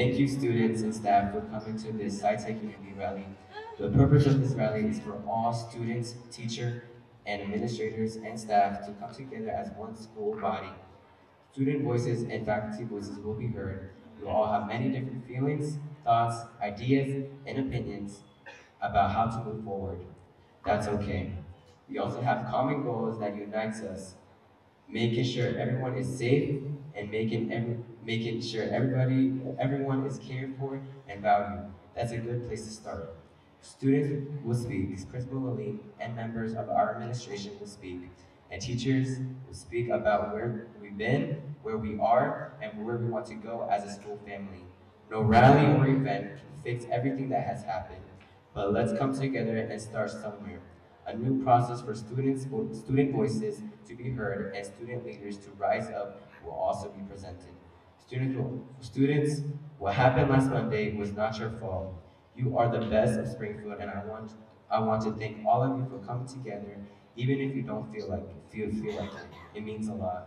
Thank you students and staff for coming to this SciTech Unity Rally. The purpose of this rally is for all students, teachers, and administrators and staff to come together as one school body. Student voices and faculty voices will be heard. We all have many different feelings, thoughts, ideas, and opinions about how to move forward. That's okay. We also have common goals that unites us, making sure everyone is safe and making every, making sure everybody, everyone is cared for and valued. That's a good place to start. Students will speak, Principal Laline and members of our administration will speak, and teachers will speak about where we've been, where we are, and where we want to go as a school family. No rally or event can fix everything that has happened, but let's come together and start somewhere. A new process for students, student voices to be heard and student leaders to rise up will also be presented. Students, will, students, what happened last Monday was not your fault. You are the best of Springfield, and I want, I want to thank all of you for coming together, even if you don't feel like it, feel, feel like it. It means a lot.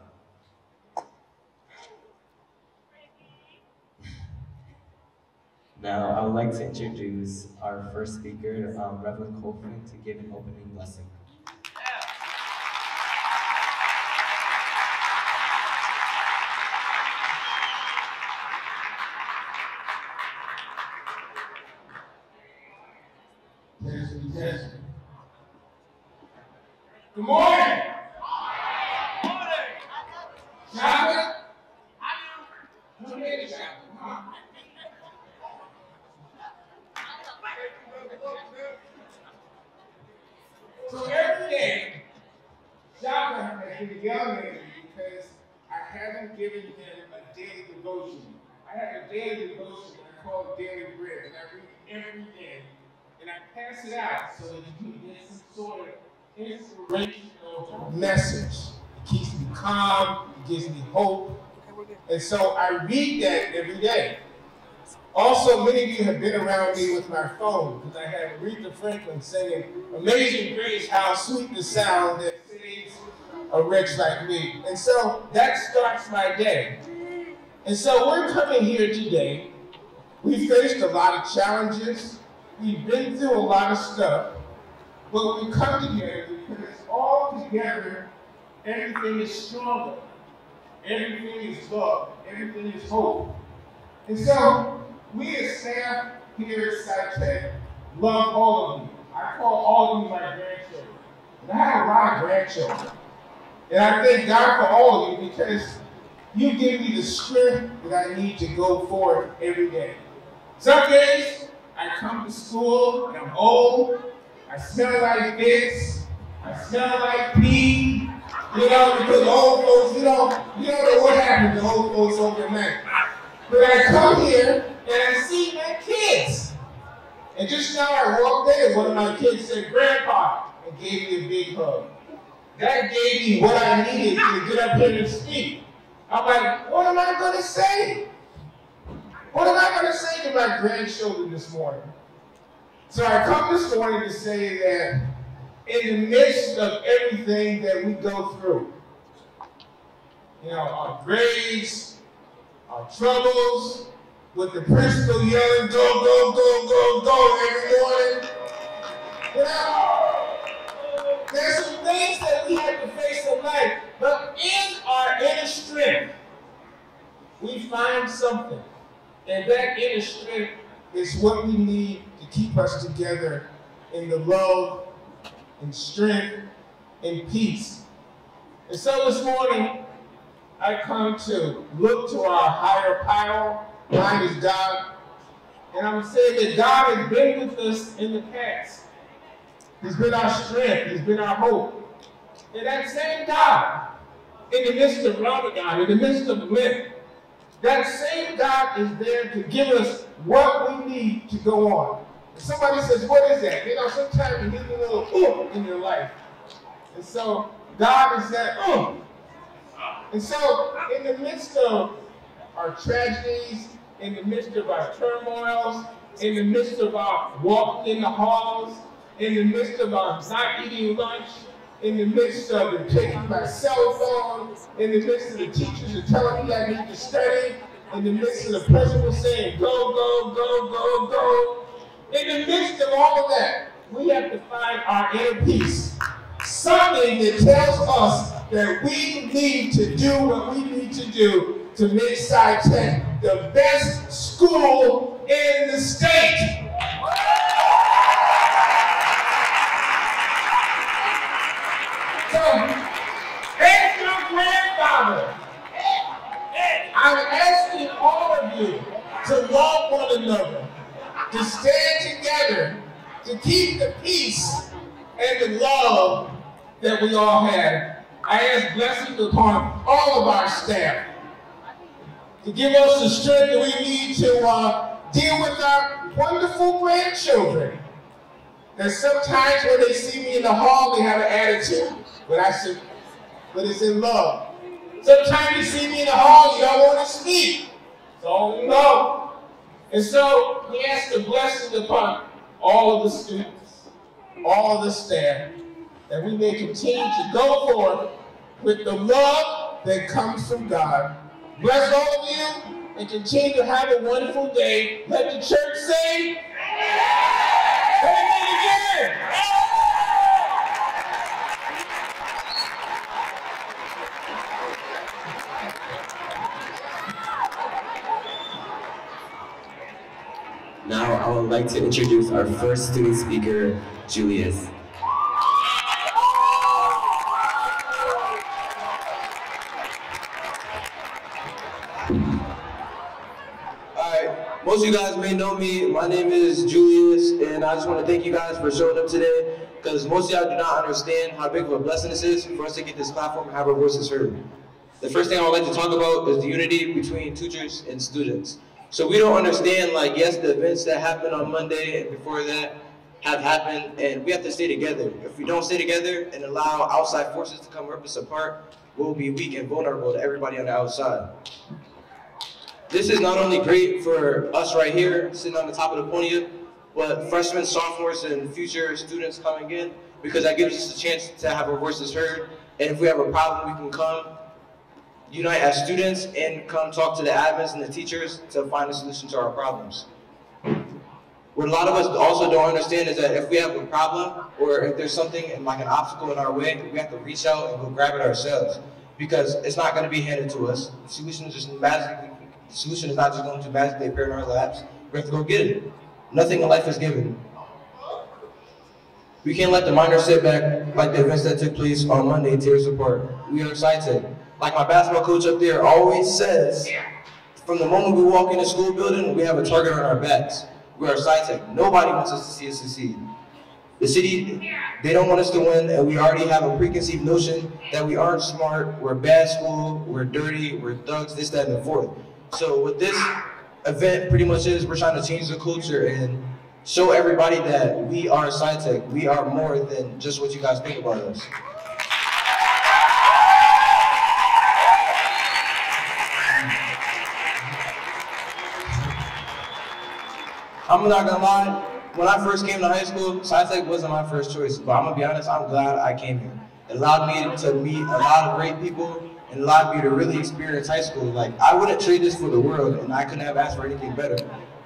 Now, I would like to introduce our first speaker, um, Reverend Copeland, to give an opening blessing. Good morning. Chocolate? Who made the chocolate? Huh? So every day, Chocolate has been yelling at me because I haven't given him a daily devotion. I have a daily devotion I call Daily Bread, and I read every day. And I pass it out so that you can get some sort of inspirational message. It keeps me calm, it gives me hope. And so I read that every day. Also, many of you have been around me with my phone because I had Aretha Franklin singing Amazing Grace, how sweet the sound that saves a wretch like me. And so that starts my day. And so we're coming here today. We faced a lot of challenges. We've been through a lot of stuff. But we come together because all together, everything is stronger. Everything is love. Everything is hope. And so, we as staff here at SciTech love all of you. I call all of you my grandchildren. And I have a lot of grandchildren. And I thank God for all of you because you give me the strength that I need to go forward every day. Some days I come to school and I'm old I smell like this. I smell like pee. You know, because old folks, you know, you don't know what happened to old folks overnight. But I come here and I see my kids. And just now I walked in, one of my kids said, Grandpa, and gave me a big hug. That gave me what I needed to get up here and speak. I'm like, what am I going to say? What am I going to say to my grandchildren this morning? So I come this morning to say that in the midst of everything that we go through, you know, our grades, our troubles, with the principal yelling, go, go, go, go, go every morning, know, uh, there's some things that we have to face in life, but in our inner strength, we find something. And that inner strength is what we need to keep us together in the love and strength and peace. And so this morning, I come to look to our higher power. Mine is God. And I'm saying that God has been with us in the past. He's been our strength. He's been our hope. And that same God, in the midst of Ramadan, in the midst of Lent, that same God is there to give us what we need to go on. Somebody says, what is that? You know, sometimes you need a little ooh in your life. And so God is that ooh. And so in the midst of our tragedies, in the midst of our turmoils, in the midst of our walking in the halls, in the midst of our not eating lunch, in the midst of them taking my cell phone, in the midst of the teachers are telling me I need to study, in the midst of the was saying, go, go, go, go, go. In the midst of all of that, we have to find our inner peace. Something that tells us that we need to do what we need to do to make Tech, the best school in the state. So, as your grandfather, I'm all of you to love one another, to stand together, to keep the peace and the love that we all have. I ask blessings upon all of our staff to give us the strength that we need to uh, deal with our wonderful grandchildren. That sometimes when they see me in the hall, they have an attitude, but I said, but it's in love. Sometimes you see me in the hall, you don't want to speak. So know. And so he asked a blessing upon all of the students, all of the staff, that we may continue to go forth with the love that comes from God. Bless all of you and continue to have a wonderful day. Let the church say, Amen again. Now I would like to introduce our first student speaker, Julius. Alright, most of you guys may know me. My name is Julius, and I just want to thank you guys for showing up today because most of y'all do not understand how big of a blessing this is for us to get this platform and have our voices heard. The first thing I would like to talk about is the unity between teachers and students. So we don't understand, like, yes, the events that happened on Monday and before that have happened, and we have to stay together. If we don't stay together and allow outside forces to come rip us apart, we'll be weak and vulnerable to everybody on the outside. This is not only great for us right here, sitting on the top of the podium, but freshmen, sophomores, and future students coming in, because that gives us a chance to have our voices heard. And if we have a problem, we can come unite as students and come talk to the admins and the teachers to find a solution to our problems. What a lot of us also don't understand is that if we have a problem or if there's something like an obstacle in our way, we have to reach out and go grab it ourselves because it's not going to be handed to us. The solution is just magically, the solution is not just going to magically appear in our laps. We have to go get it. Nothing in life is given. We can't let the minor setback like the events that took place on Monday tear us apart. We are excited. Like my basketball coach up there always says, from the moment we walk in the school building, we have a target on our backs. We are SciTech. Nobody wants us to see us succeed. The city, they don't want us to win, and we already have a preconceived notion that we aren't smart, we're bad school, we're dirty, we're thugs, this, that, and the fourth. So what this event pretty much is, we're trying to change the culture and show everybody that we are SciTech. We are more than just what you guys think about us. I'm not gonna lie, when I first came to high school, SciTech wasn't my first choice, but I'm gonna be honest, I'm glad I came here. It allowed me to meet a lot of great people and allowed me to really experience high school. Like, I wouldn't trade this for the world, and I couldn't have asked for anything better.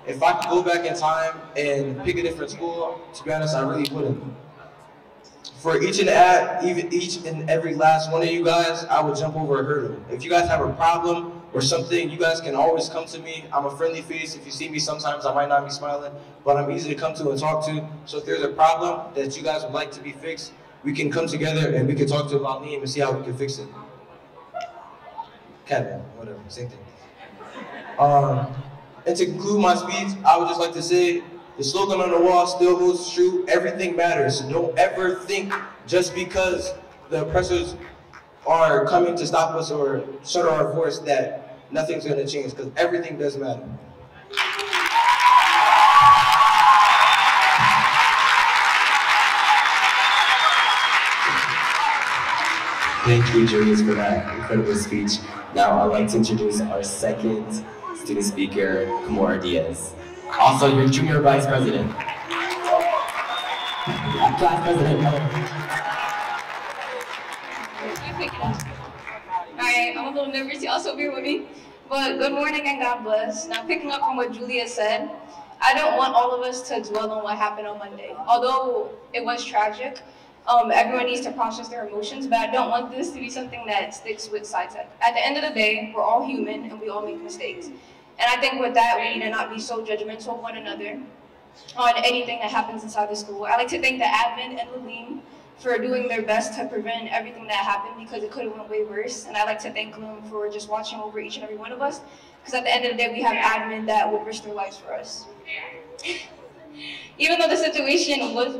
If I could go back in time and pick a different school, to be honest, I really wouldn't. For each and even each and every last one of you guys, I would jump over a hurdle. If you guys have a problem or something, you guys can always come to me. I'm a friendly face. If you see me sometimes, I might not be smiling, but I'm easy to come to and talk to. So if there's a problem that you guys would like to be fixed, we can come together and we can talk to Lalim and see how we can fix it. Kevin, whatever, same thing. Um, and to conclude my speech, I would just like to say the slogan on the wall still holds true. Everything matters. Don't ever think just because the oppressors are coming to stop us or shut our voice that nothing's going to change because everything does matter. Thank you, Julius, for that incredible speech. Now I'd like to introduce our second student speaker, Kamora Diaz. Also, your junior vice president. Class president. Alright, I'm a little nervous, y'all, so bear with me. But good morning and God bless. Now, picking up from what Julius said, I don't want all of us to dwell on what happened on Monday. Although it was tragic, um, everyone needs to process their emotions, but I don't want this to be something that sticks with SciTech. At the end of the day, we're all human and we all make mistakes. And I think with that, we need to not be so judgmental of one another on anything that happens inside the school. I like to thank the admin and Lalim for doing their best to prevent everything that happened because it could have went way worse. And I like to thank them for just watching over each and every one of us because at the end of the day, we have admin that would risk their lives for us. Even though the situation was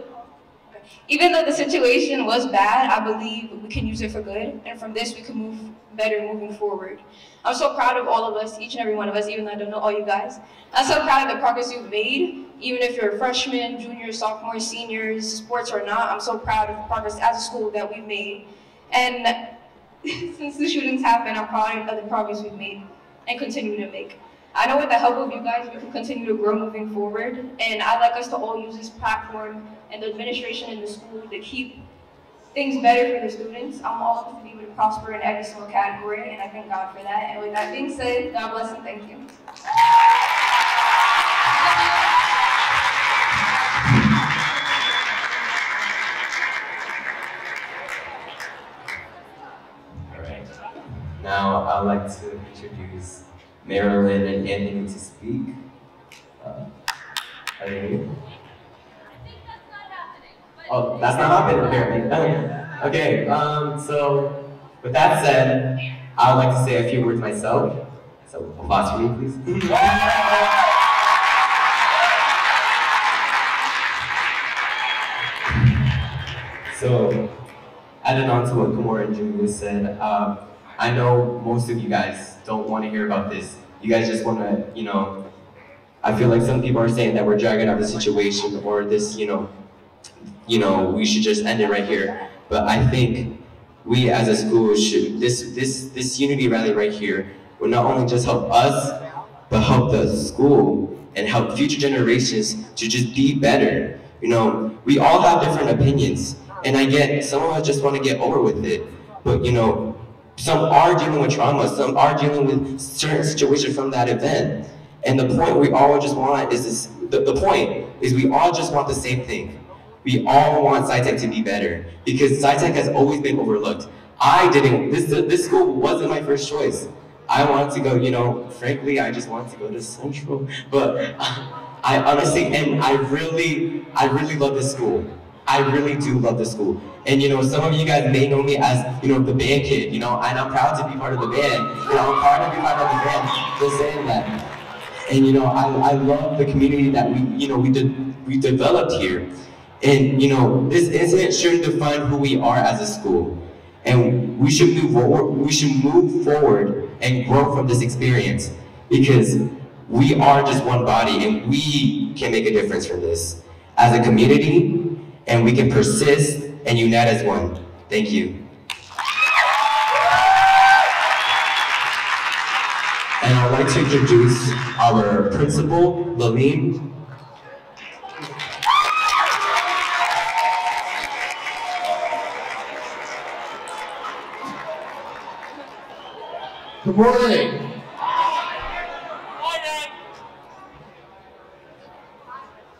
even though the situation was bad, I believe we can use it for good, and from this we can move better moving forward. I'm so proud of all of us, each and every one of us, even though I don't know all you guys. I'm so proud of the progress you've made, even if you're a freshman, junior, sophomore, seniors, sports or not, I'm so proud of the progress as a school that we've made. And since the shootings happened, I'm proud of the progress we've made and continue to make. I know with the help of you guys, we can continue to grow moving forward, and I'd like us to all use this platform and the administration in the school to keep things better for the students. I'm all be able to prosper in every single category, and I thank God for that. And with that being said, God bless and thank you. All right. Now I'd like to introduce Marilyn and Anthony to speak. Uh, are they here? Oh, that's not happening apparently. Okay. okay. Um, so with that said, I would like to say a few words myself. So applause for me, please. so, adding on to what Kamora and Julius said, um, I know most of you guys don't want to hear about this. You guys just want to, you know, I feel like some people are saying that we're dragging out the situation or this, you know, you know, we should just end it right here. But I think we as a school should, this, this, this unity rally right here will not only just help us, but help the school and help future generations to just be better. You know, we all have different opinions, and I get some of us just want to get over with it. But you know, some are dealing with trauma, some are dealing with certain situations from that event. And the point we all just want is this, the, the point is we all just want the same thing. We all want SciTech to be better because SciTech has always been overlooked. I didn't, this, this school wasn't my first choice. I wanted to go, you know, frankly, I just wanted to go to Central, but I honestly, and I really, I really love this school. I really do love this school. And you know, some of you guys may know me as, you know, the band kid, you know, and I'm proud to be part of the band. You know, I'm proud to be part of the band, just saying that. And you know, I, I love the community that we, you know, we did, we developed here. And you know, this incident shouldn't define who we are as a school. And we should move forward, we should move forward and grow from this experience because we are just one body and we can make a difference from this as a community and we can persist and unite as one. Thank you. And I'd like to introduce our principal, Lalim. Good morning.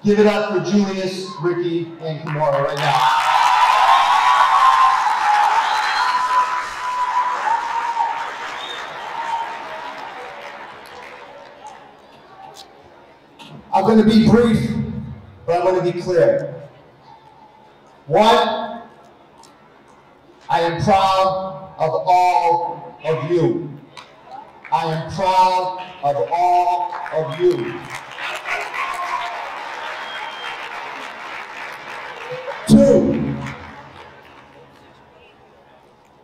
Give it up for Julius, Ricky, and Kimura right now. I'm going to be brief, but I'm going to be clear. One, I am proud of all of you. I am proud of all of you. Two,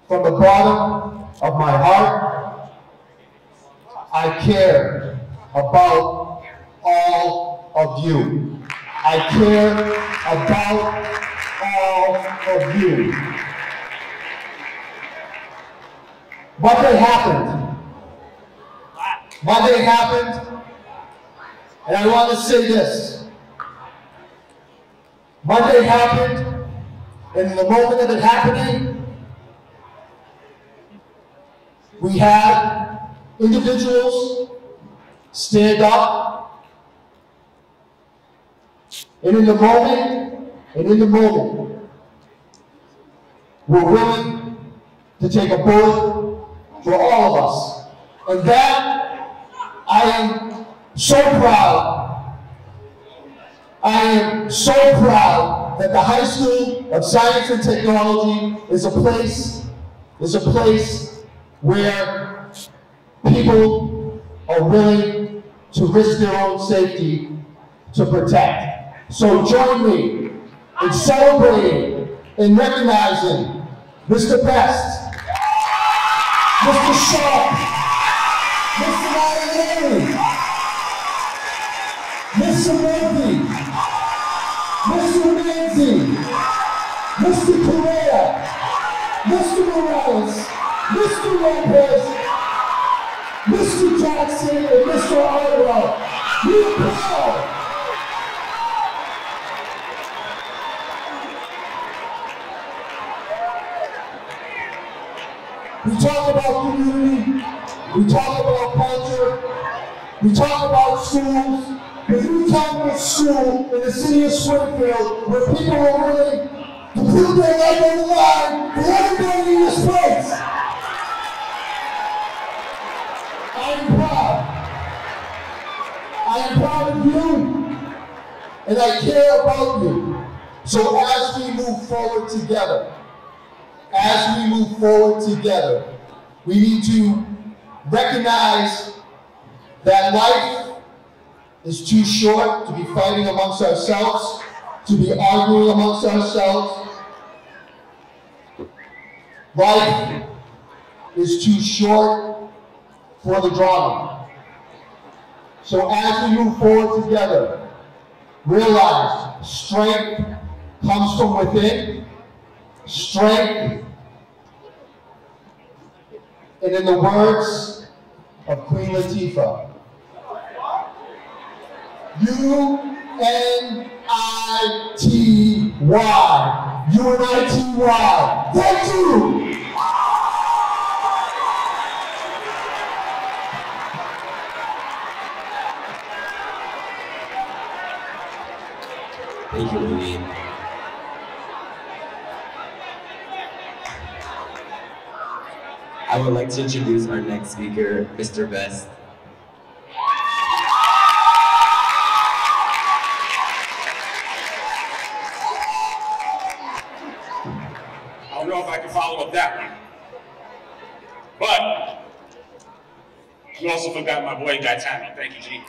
from the bottom of my heart, I care about all of you. I care about all of you. Monday happened. Monday happened, and I want to say this. Monday happened, and in the moment of it happening, we had individuals stand up, and in the moment, and in the moment, we're willing to take a bullet for all of us. And that, I am so proud. I am so proud that the High School of Science and Technology is a place, is a place where people are willing to risk their own safety to protect. So join me in celebrating and recognizing Mr. Best, Mr. Sharp, Mr. Mariani, Mr. Murphy, Mr. Manzi, Mr. Correa, Mr. Morales, Mr. Lopez. Jackson, and Mr. We are proud. We talk about community, we talk about culture, we talk about schools, but you talk about school in the city of Springfield where people are willing to put their life on the line for everybody in this place. I am proud. I am proud of you, and I care about you. So as we move forward together, as we move forward together, we need to recognize that life is too short to be fighting amongst ourselves, to be arguing amongst ourselves. Life is too short for the drama. So as we move forward together, realize strength comes from within, strength, and in the words of Queen Latifah, U-N-I-T-Y, U-N-I-T-Y, thank you! I would like to introduce our next speaker, Mr. Best. I don't know if I can follow up that one. But you also forgot my boy Gaetano. Thank you, G.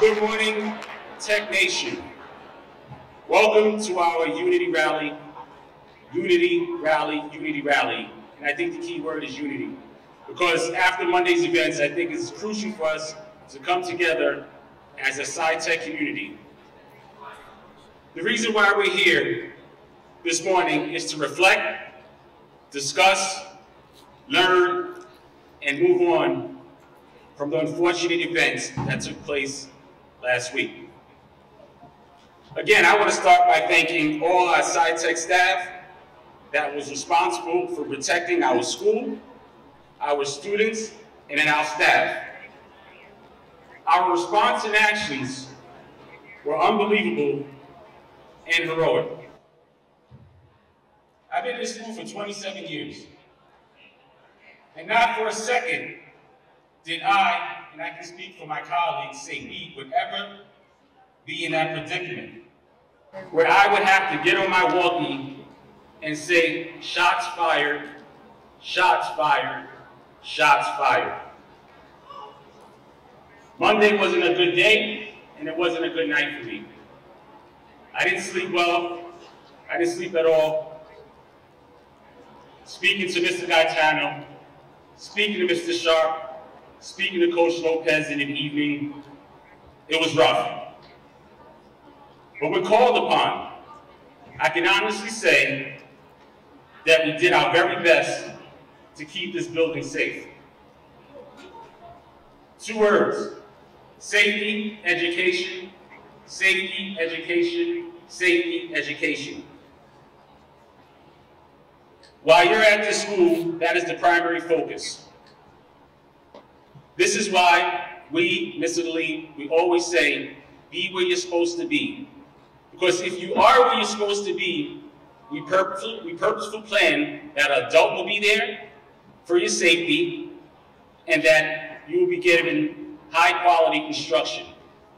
good morning, Tech Nation. Welcome to our Unity Rally. Unity Rally, Unity Rally. And I think the key word is unity. Because after Monday's events, I think it's crucial for us to come together as a SciTech community. The reason why we're here this morning is to reflect, discuss, learn, and move on from the unfortunate events that took place last week. Again, I want to start by thanking all our SciTech staff that was responsible for protecting our school, our students, and then our staff. Our response and actions were unbelievable and heroic. I've been in this school for 27 years. And not for a second did I, and I can speak for my colleagues, say we would ever be in that predicament where I would have to get on my walkie and say, shots fired, shots fired, shots fired. Monday wasn't a good day, and it wasn't a good night for me. I didn't sleep well. I didn't sleep at all. Speaking to Mr. Gaetano, speaking to Mr. Sharp, speaking to Coach Lopez in the evening, it was rough. But we're called upon. I can honestly say that we did our very best to keep this building safe. Two words, safety, education, safety, education, safety, education. While you're at this school, that is the primary focus. This is why we, Mr. Lee, we always say, be where you're supposed to be. Because if you are where you're supposed to be, we purposefully, we purposefully plan that an adult will be there for your safety and that you will be given high quality instruction,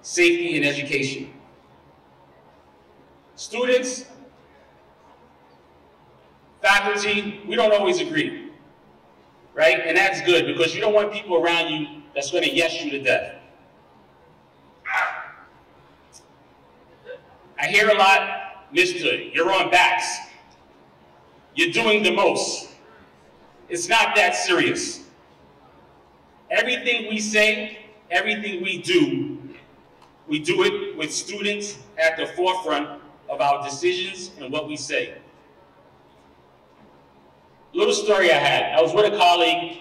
safety, and education. Students, faculty, we don't always agree, right? And that's good because you don't want people around you that's going to yes you to death. I hear a lot, Mister, you're on backs. You're doing the most. It's not that serious. Everything we say, everything we do, we do it with students at the forefront of our decisions and what we say. Little story I had. I was with a colleague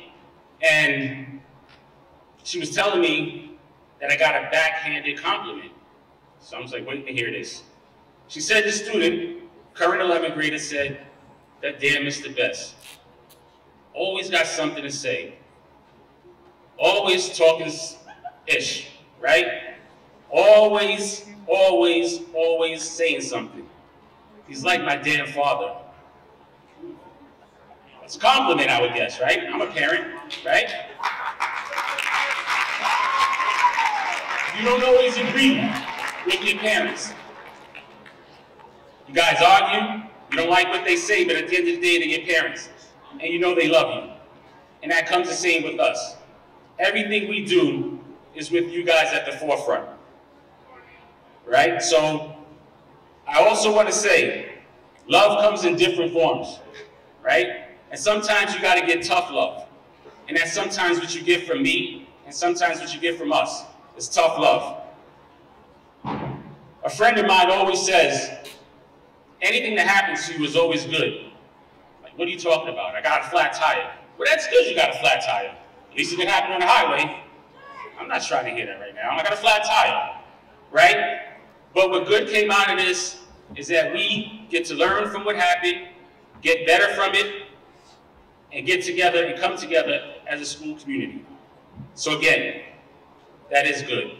and she was telling me that I got a backhanded compliment. So I was like, wait to hear this. She said the student, current 11th grader, said, that damn Mr. Best. Always got something to say. Always talking ish, right? Always, always, always saying something. He's like my damn father. It's a compliment, I would guess, right? I'm a parent, right? You don't always agree with your parents. You guys argue, you don't like what they say, but at the end of the day, they're your parents. And you know they love you. And that comes the same with us. Everything we do is with you guys at the forefront. Right? So, I also want to say, love comes in different forms. Right? And sometimes you got to get tough love. And that's sometimes what you get from me, and sometimes what you get from us. It's tough love. A friend of mine always says, anything that happens to you is always good. Like, what are you talking about? I got a flat tire. Well, that's good you got a flat tire. At least it didn't happen on the highway. I'm not trying to hear that right now. I got a flat tire, right? But what good came out of this is that we get to learn from what happened, get better from it, and get together and come together as a school community. So again, that is good.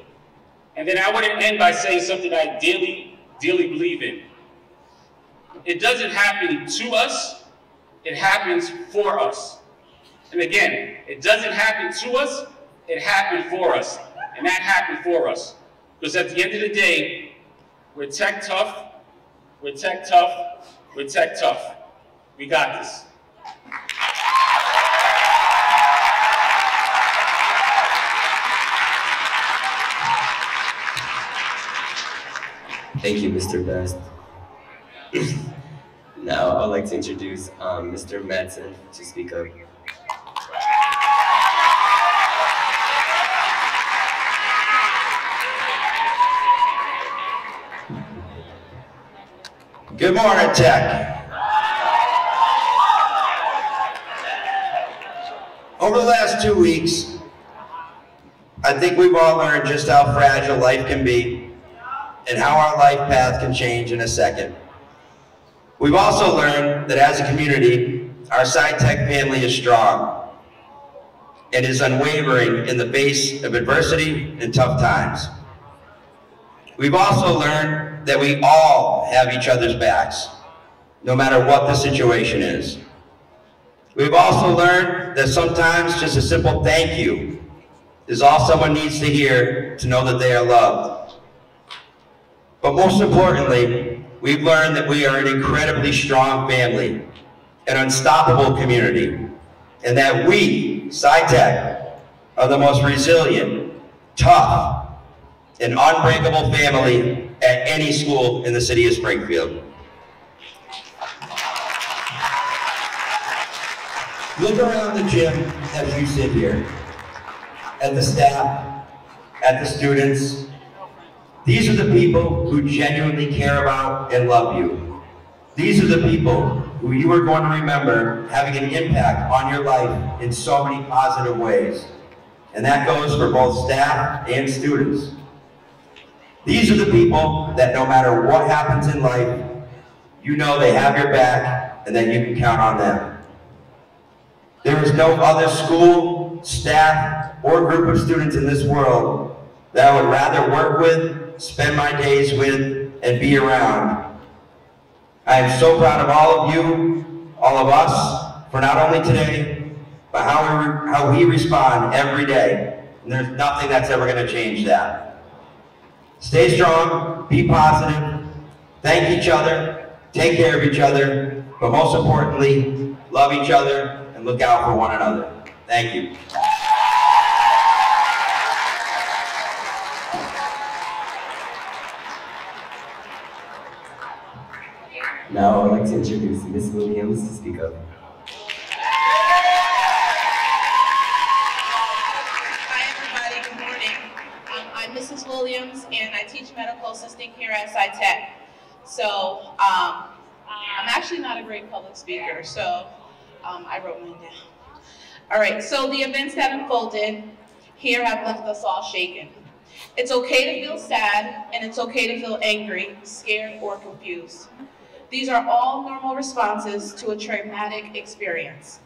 And then I want to end by saying something I dearly, dearly believe in. It doesn't happen to us, it happens for us. And again, it doesn't happen to us, it happened for us. And that happened for us. Because at the end of the day, we're tech tough, we're tech tough, we're tech tough. We got this. Thank you, Mr. Best. now I'd like to introduce um, Mr. Madsen to speak up. Good morning, Tech. Over the last two weeks, I think we've all learned just how fragile life can be and how our life path can change in a second. We've also learned that as a community, our SciTech family is strong and is unwavering in the face of adversity and tough times. We've also learned that we all have each other's backs, no matter what the situation is. We've also learned that sometimes just a simple thank you is all someone needs to hear to know that they are loved. But most importantly, we've learned that we are an incredibly strong family, an unstoppable community, and that we, SciTech, are the most resilient, tough, and unbreakable family at any school in the city of Springfield. Look around the gym as you sit here, at the staff, at the students. These are the people who genuinely care about and love you. These are the people who you are going to remember having an impact on your life in so many positive ways. And that goes for both staff and students. These are the people that no matter what happens in life, you know they have your back and that you can count on them. There is no other school, staff, or group of students in this world that I would rather work with, spend my days with, and be around. I am so proud of all of you, all of us, for not only today, but how we, how we respond every day. And there's nothing that's ever going to change that. Stay strong, be positive, thank each other, take care of each other, but most importantly, love each other and look out for one another. Thank you. Now I'd like to introduce Ms. Williams to speak up. Hi, everybody. Good morning. Um, I'm Mrs. Williams, and I teach medical assisting here at SciTech. So um, I'm actually not a great public speaker, so um, I wrote mine down. All right, so the events that unfolded here have left us all shaken. It's okay to feel sad, and it's okay to feel angry, scared, or confused. These are all normal responses to a traumatic experience.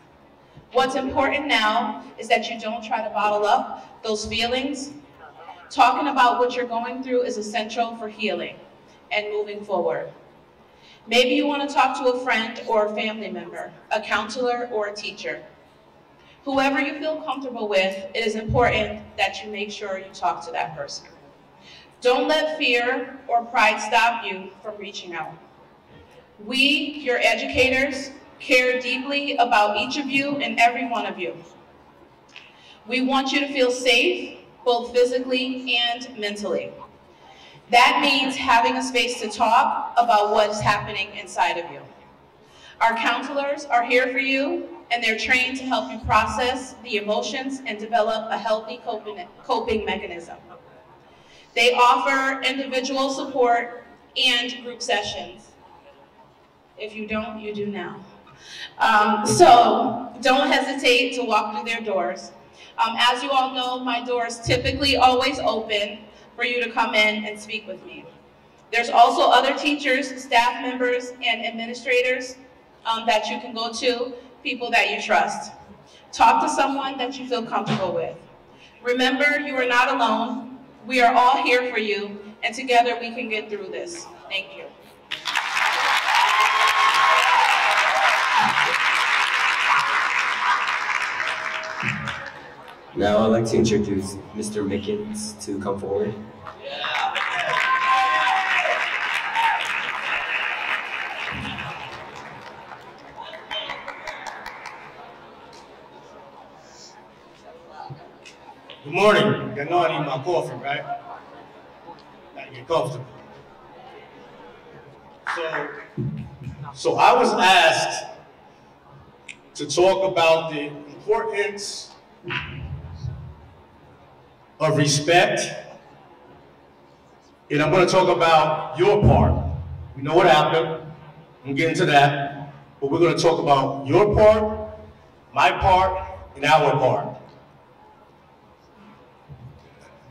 What's important now is that you don't try to bottle up those feelings. Talking about what you're going through is essential for healing and moving forward. Maybe you want to talk to a friend or a family member, a counselor or a teacher. Whoever you feel comfortable with, it is important that you make sure you talk to that person. Don't let fear or pride stop you from reaching out. We, your educators, care deeply about each of you and every one of you. We want you to feel safe, both physically and mentally. That means having a space to talk about what's happening inside of you. Our counselors are here for you, and they're trained to help you process the emotions and develop a healthy coping, coping mechanism. They offer individual support and group sessions. If you don't, you do now. Um, so don't hesitate to walk through their doors. Um, as you all know, my door is typically always open for you to come in and speak with me. There's also other teachers, staff members, and administrators um, that you can go to, people that you trust. Talk to someone that you feel comfortable with. Remember, you are not alone. We are all here for you, and together we can get through this. Thank you. Now I'd like to introduce Mr. Mickens to come forward. Good morning. You know I need my coffee, right? Gotta get comfortable. So, so I was asked to talk about the importance of respect, and I'm going to talk about your part. We know what happened. I'm getting to that, but we're going to talk about your part, my part, and our part.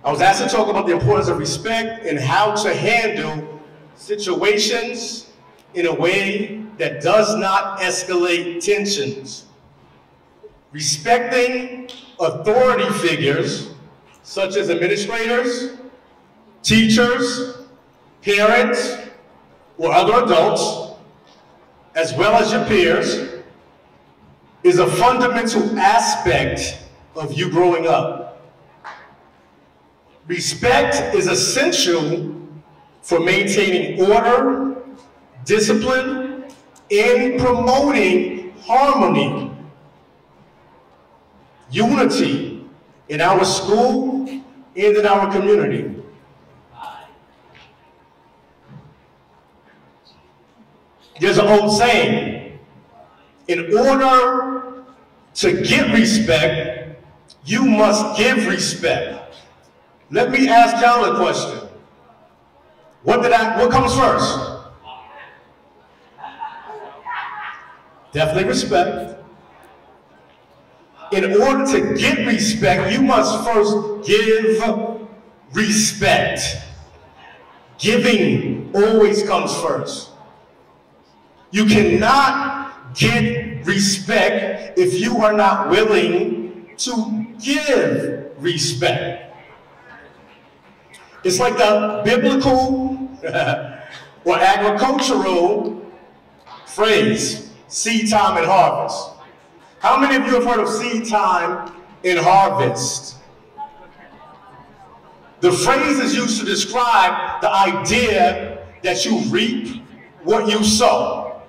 I was asked to talk about the importance of respect and how to handle situations in a way that does not escalate tensions. Respecting authority figures such as administrators, teachers, parents, or other adults, as well as your peers, is a fundamental aspect of you growing up. Respect is essential for maintaining order, discipline, and promoting harmony, unity in our school and in our community. There's an old saying, in order to get respect, you must give respect. Let me ask y'all a question. What did I, what comes first? Definitely respect. In order to get respect, you must first give respect. Giving always comes first. You cannot get respect if you are not willing to give respect. It's like the biblical or agricultural phrase, seed time and harvest. How many of you have heard of seed time and harvest? The phrase is used to describe the idea that you reap what you sow.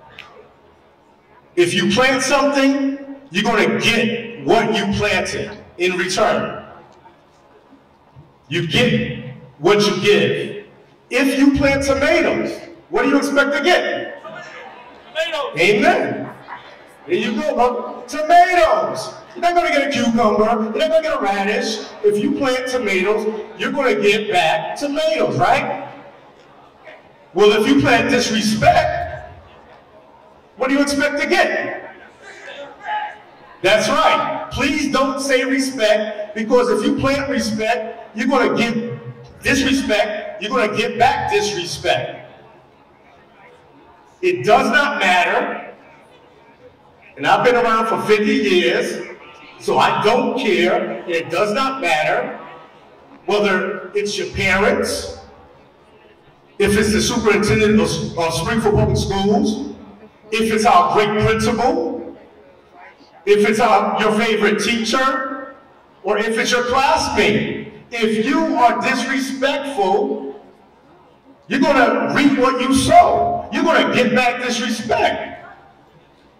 If you plant something, you're going to get what you planted in return. You get what you give. If you plant tomatoes, what do you expect to get? Tomatoes. Amen. There you go, bro. Tomatoes. You're not going to get a cucumber. You're not going to get a radish. If you plant tomatoes, you're going to get back tomatoes, right? Well, if you plant disrespect, what do you expect to get? That's right. Please don't say respect because if you plant respect, you're going to get disrespect, you're going to get back disrespect. It does not matter, and I've been around for 50 years, so I don't care, it does not matter whether it's your parents, if it's the superintendent of, Springfield Public Schools, if it's our great principal, if it's our, your favorite teacher, or if it's your classmate. If you are disrespectful, you're to reap what you sow. You're to get back disrespect.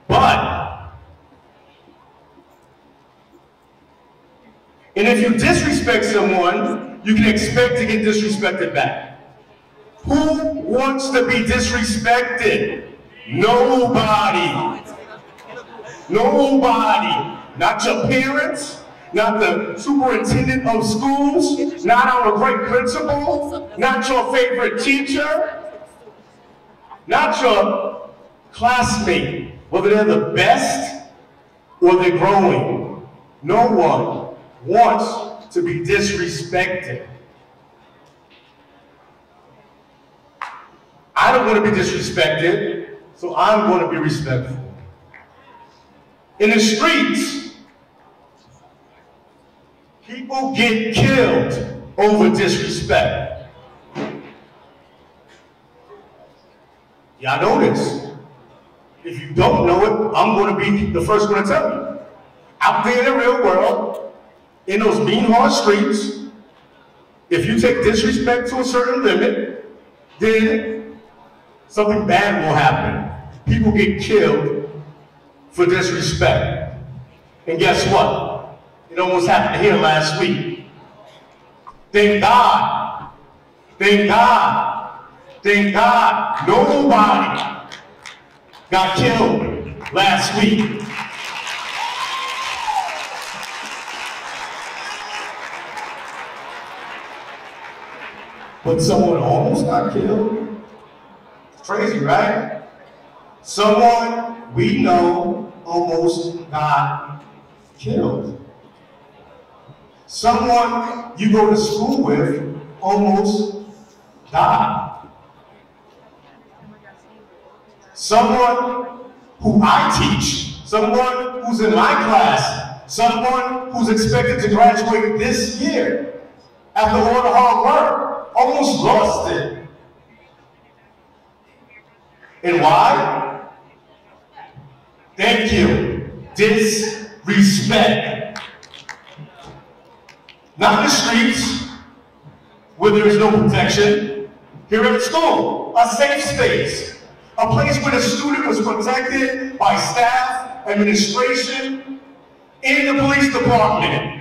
But, and if you disrespect someone, you can expect to get disrespected back. Who wants to be disrespected? Nobody. Nobody. Not your parents, not the superintendent of schools, not our great principal, not your favorite teacher, not your classmate, whether they're the best or they're growing. No one wants to be disrespected. I don't want to be disrespected, so I'm going to be respectful. In the streets, people get killed over disrespect. Y'all know this. If you don't know it, I'm going to be the first one to tell you. Out there in the real world, in those mean, hard streets, if you take disrespect to a certain limit, then something bad will happen. People get killed for disrespect. And guess what? It almost happened here last week. Thank God. Thank God. Thank God. Nobody got killed last week. But someone almost got killed. It's crazy, right? Someone we know almost got killed. Someone you go to school with almost died. Someone who I teach, someone who's in my class, someone who's expected to graduate this year after all the hard work, almost lost it. And why? Thank you. Disrespect. Not in the streets, where there is no protection. Here at school, a safe space. A place where the student was protected by staff, administration, and the police department.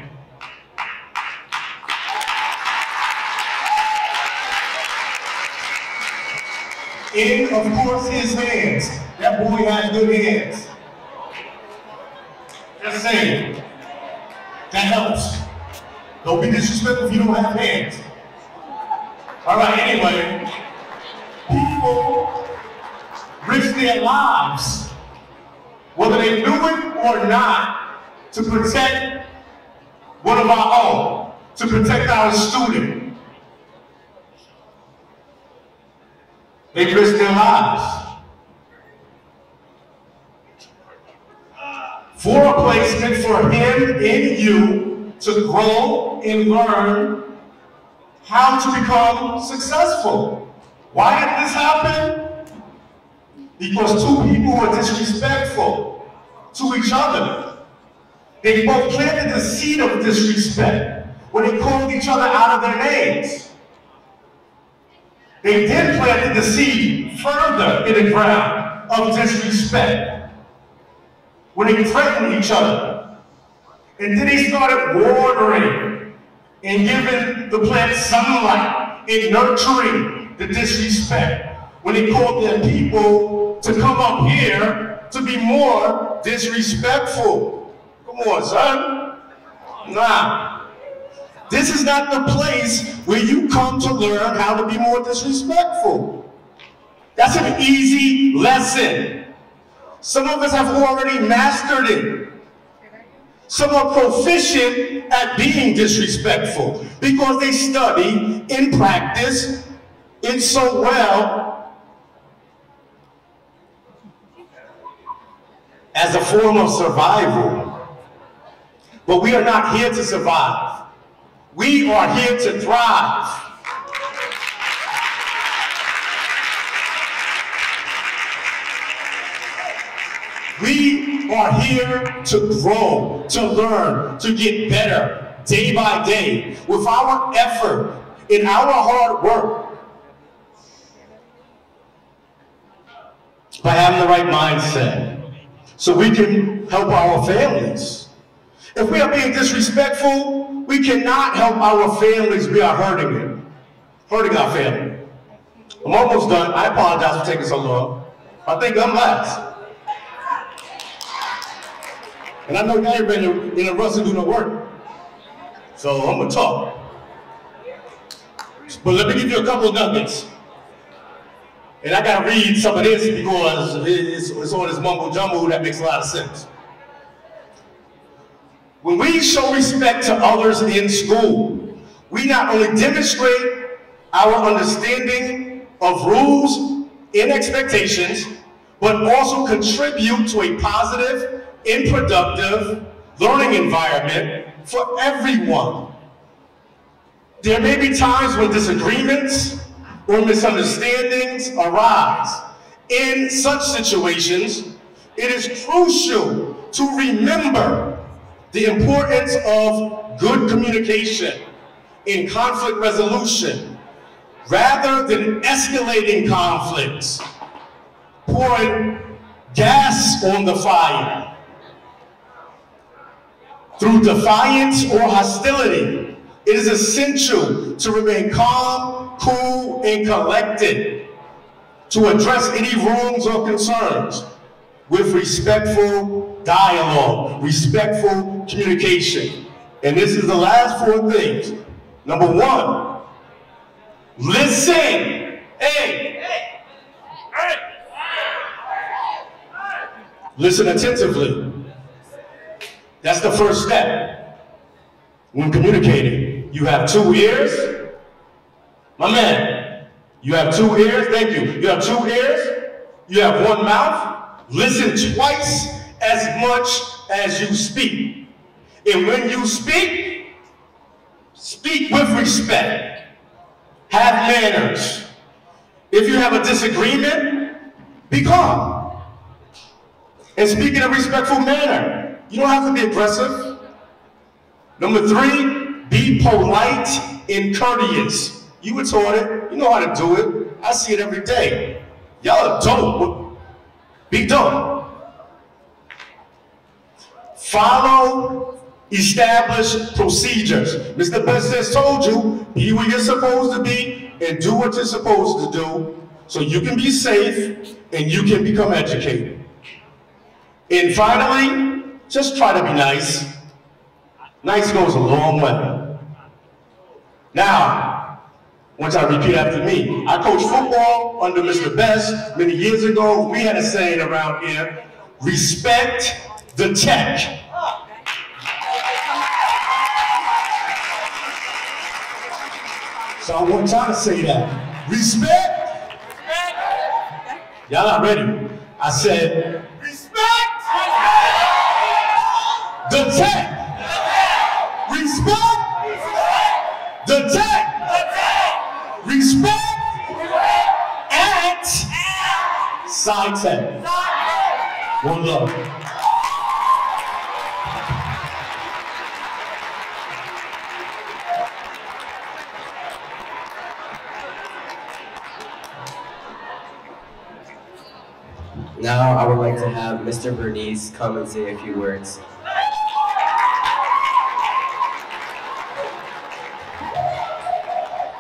In, of course, his hands. That boy has good hands. Just saying. That helps. Don't be disrespectful if you don't have hands. All right, anyway. People risk their lives, whether they knew it or not, to protect one of our own, to protect our student. They risk their lives. for a placement for him and you to grow and learn how to become successful. Why did this happen? Because two people were disrespectful to each other. They both planted the seed of disrespect when they called each other out of their names. They then planted the seed further in the ground of disrespect when they threatened each other. And then they started watering and giving the plant sunlight and nurturing the disrespect when they called their people to come up here to be more disrespectful. Come on, son. Nah. This is not the place where you come to learn how to be more disrespectful. That's an easy lesson. Some of us have already mastered it. Some are proficient at being disrespectful because they study and practice it so well as a form of survival. But we are not here to survive. We are here to thrive. We are here to grow, to learn, to get better day by day with our effort, in our hard work. By having the right mindset so we can help our families. If we are being disrespectful, we cannot help our families. We are hurting them, hurting our family. I'm almost done. I apologize for taking so long. I think I'm last. And I know y'all ain't been in a rush to do no work. So I'm gonna talk. But let me give you a couple of nuggets. And I gotta read some of this because it's, it's all this mumbo jumbo that makes a lot of sense. When we show respect to others in school, we not only demonstrate our understanding of rules and expectations, but also contribute to a positive and productive learning environment for everyone. There may be times when disagreements or misunderstandings arise. In such situations, it is crucial to remember the importance of good communication in conflict resolution rather than escalating conflicts, pouring gas on the fire through defiance or hostility. It is essential to remain calm, cool, and collected to address any wrongs or concerns with respectful dialogue, respectful communication. And this is the last four things. Number one, listen. Hey, hey, hey. Listen attentively. That's the first step when communicating. You have two ears. My man, you have two ears. Thank you. You have two ears. You have one mouth. Listen twice as much as you speak. And when you speak, speak with respect. Have manners. If you have a disagreement, be calm. And speak in a respectful manner. You don't have to be aggressive. Number three, be polite and courteous. You were taught it. You know how to do it. I see it every day. Y'all are dope. Be dope. Follow established procedures. Mr. Best has told you, be where you're supposed to be and do what you're supposed to do so you can be safe and you can become educated. And finally, just try to be nice. Nice goes a long way. Now, once I repeat after me, I coached football under Mr. Best many years ago. We had a saying around here, respect the check. So I want y'all to say that. Respect. Respect. Y'all not ready. I said, respect. The check. Respect. The check. Respect. respect. At. At. SciTech. One love. Now I would like to have Mr. Bernice come and say a few words.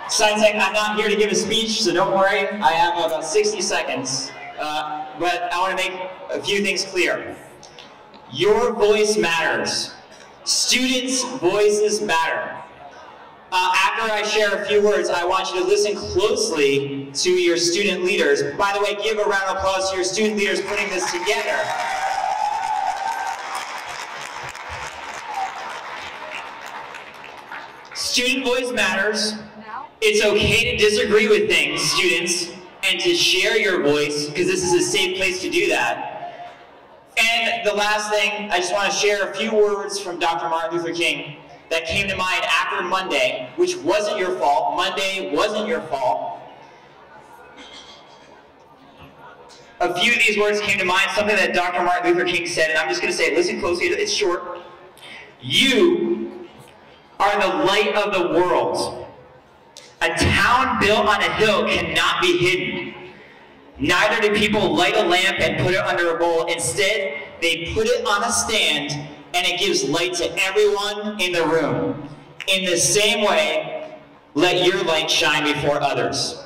SciTech, I'm not here to give a speech, so don't worry. I have about 60 seconds. Uh, but I want to make a few things clear. Your voice matters. Students' voices matter. After I share a few words, I want you to listen closely to your student leaders. By the way, give a round of applause to your student leaders putting this together. Student voice matters. It's okay to disagree with things, students, and to share your voice, because this is a safe place to do that. And the last thing, I just want to share a few words from Dr. Martin Luther King that came to mind after Monday, which wasn't your fault. Monday wasn't your fault. A few of these words came to mind, something that Dr. Martin Luther King said, and I'm just going to say it. Listen closely, it's short. You are the light of the world. A town built on a hill cannot be hidden. Neither do people light a lamp and put it under a bowl. Instead, they put it on a stand and it gives light to everyone in the room. In the same way, let your light shine before others.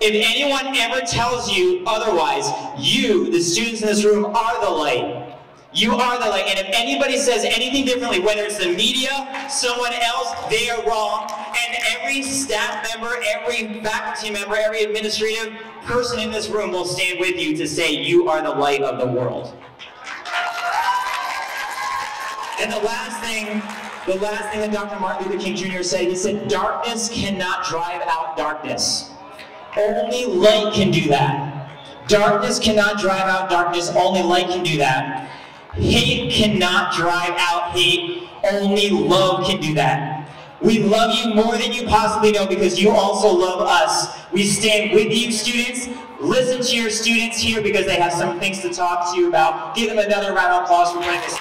If anyone ever tells you otherwise, you, the students in this room, are the light. You are the light. And if anybody says anything differently, whether it's the media, someone else, they are wrong. And every staff member, every faculty member, every administrative person in this room will stand with you to say you are the light of the world. And the last thing, the last thing that Dr. Martin Luther King Jr. said, he said, darkness cannot drive out darkness. Only light can do that. Darkness cannot drive out darkness, only light can do that. Hate cannot drive out hate, only love can do that. We love you more than you possibly know because you also love us. We stand with you, students. Listen to your students here because they have some things to talk to you about. Give them another round of applause for putting this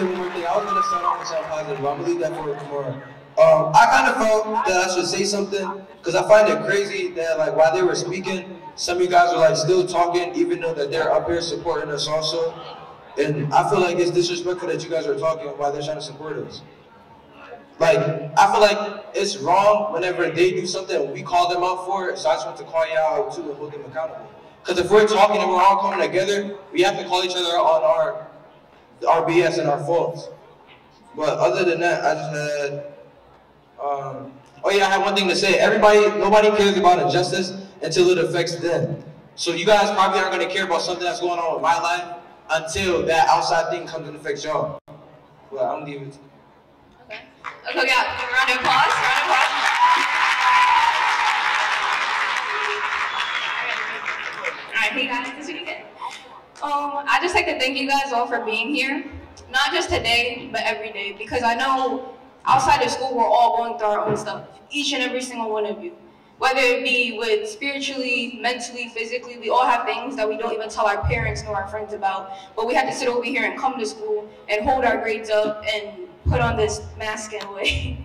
I was to start off with something positive, but I'm to leave that for tomorrow. Um, I kind of felt that I should say something because I find it crazy that like while they were speaking, some of you guys were like still talking, even though that they're up here supporting us also. And I feel like it's disrespectful that you guys are talking while they're trying to support us. Like, I feel like it's wrong whenever they do something we call them out for it. So I just want to call y'all out too and hold them accountable. Because if we're talking and we're all coming together, we have to call each other on our our BS and our faults. But other than that, I just had um, oh yeah, I have one thing to say. Everybody, nobody cares about injustice until it affects them. So you guys probably aren't going to care about something that's going on with my life until that outside thing comes and affects y'all. Well, I'm leaving. Okay, Okay. yeah, round of applause, round of applause. Alright, hey guys, this is again. Um, I just like to thank you guys all for being here. Not just today, but every day, because I know outside of school we're all going through our own stuff. Each and every single one of you. Whether it be with spiritually, mentally, physically, we all have things that we don't even tell our parents nor our friends about. But we have to sit over here and come to school and hold our grades up and put on this mask in a way.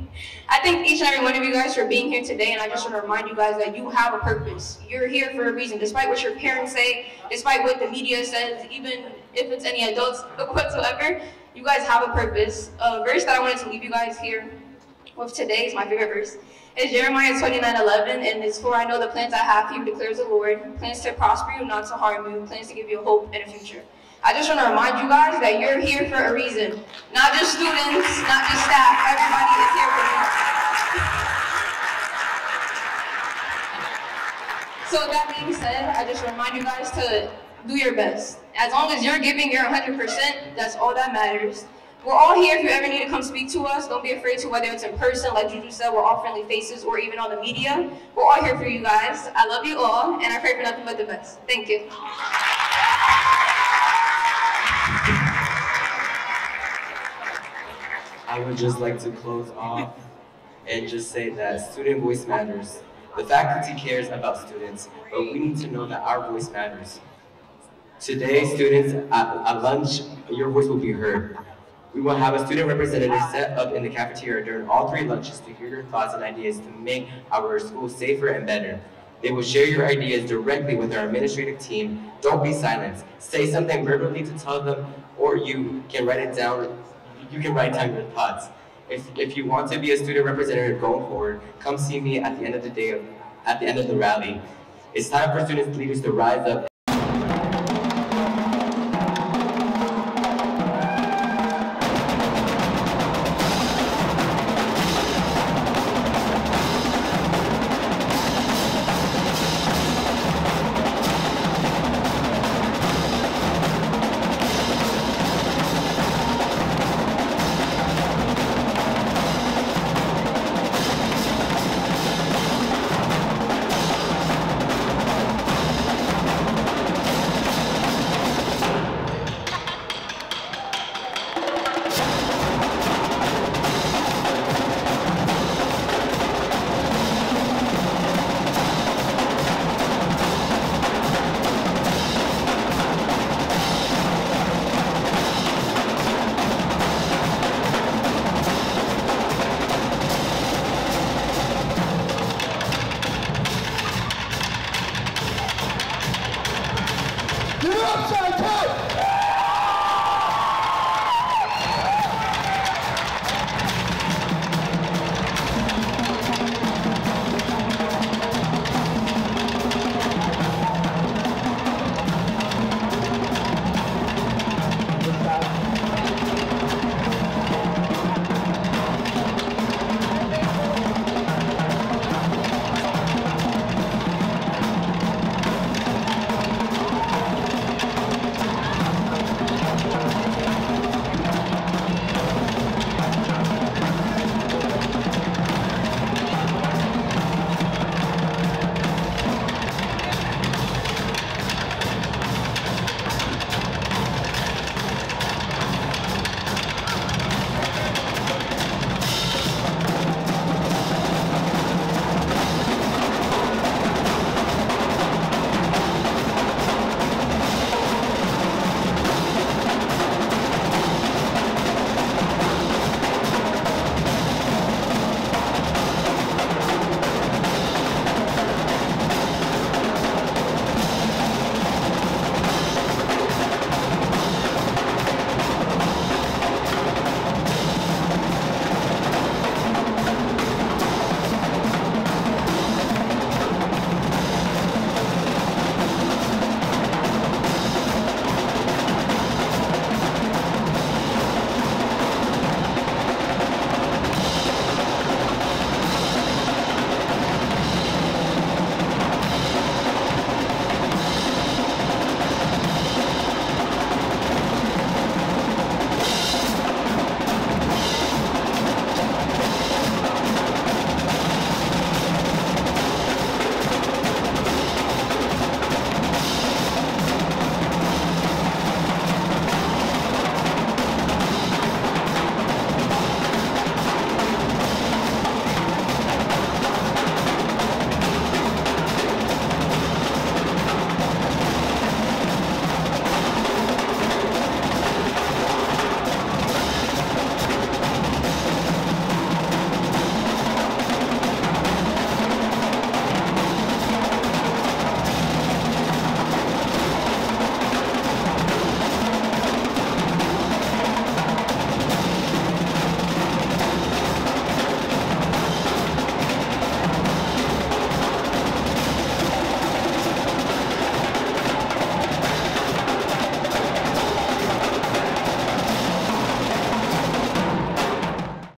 I thank each and every one of you guys for being here today, and I just want to remind you guys that you have a purpose. You're here for a reason, despite what your parents say, despite what the media says, even if it's any adults whatsoever, you guys have a purpose. A verse that I wanted to leave you guys here with today is my favorite verse. It's Jeremiah 29, 11, and it's for I know the plans I have for you, declares the Lord, plans to prosper you, not to harm you, plans to give you hope and a future. I just want to remind you guys that you're here for a reason. Not just students, not just staff, everybody is here for you. So that being said, I just remind you guys to do your best. As long as you're giving your 100%, that's all that matters. We're all here if you ever need to come speak to us. Don't be afraid to, whether it's in person, like Juju said, we're all friendly faces, or even on the media. We're all here for you guys. I love you all, and I pray for nothing but the best. Thank you. I would just like to close off and just say that student voice matters. The faculty cares about students, but we need to know that our voice matters. Today, students, at, at lunch, your voice will be heard. We will have a student representative set up in the cafeteria during all three lunches to hear your thoughts and ideas to make our school safer and better. They will share your ideas directly with our administrative team. Don't be silent. Say something verbally to tell them, or you can write it down. You can write down your thoughts. If, if you want to be a student representative going forward, come see me at the end of the day, of, at the end of the rally. It's time for student leaders to rise up